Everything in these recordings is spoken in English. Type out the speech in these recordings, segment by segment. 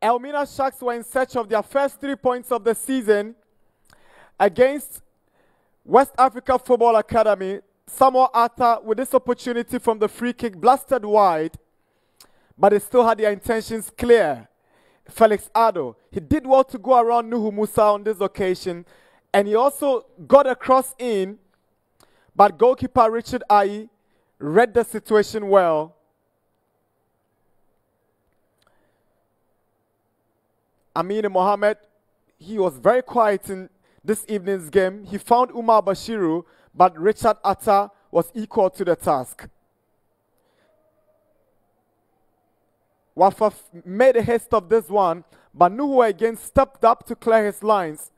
Elmina Sharks were in search of their first three points of the season against West Africa Football Academy. Samuel Atta, with this opportunity from the free kick, blasted wide, but they still had their intentions clear. Felix Ado, he did well to go around Nuhu Musa on this occasion, and he also got a cross in, but goalkeeper Richard Ayi read the situation well. Amin Mohammed, he was very quiet in this evening's game. He found Umar Bashiru, but Richard Atta was equal to the task. Wafa made a haste of this one, but Nuhu again stepped up to clear his lines.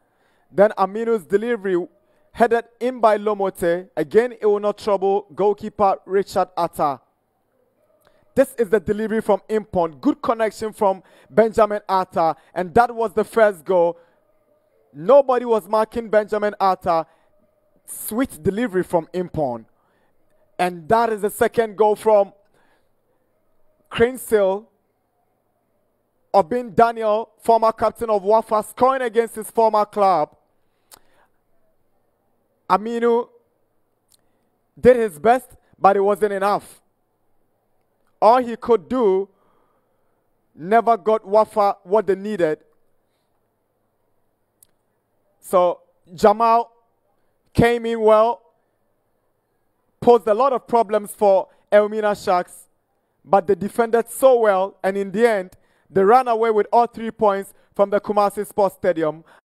Then Aminu's delivery headed in by Lomote. Again, it will not trouble goalkeeper Richard Atta. This is the delivery from Impon. Good connection from Benjamin Arthur, and that was the first goal. Nobody was marking Benjamin Arthur. Sweet delivery from Impon. And that is the second goal from Crentsil. Obeng Daniel, former captain of Wafa, scoring against his former club. Aminu did his best, but it wasn't enough. All he could do never got Wafa what they needed. So Jamal came in well, posed a lot of problems for Elmina Sharks, but they defended so well, and in the end, they ran away with all three points from the Kumasi Sports Stadium.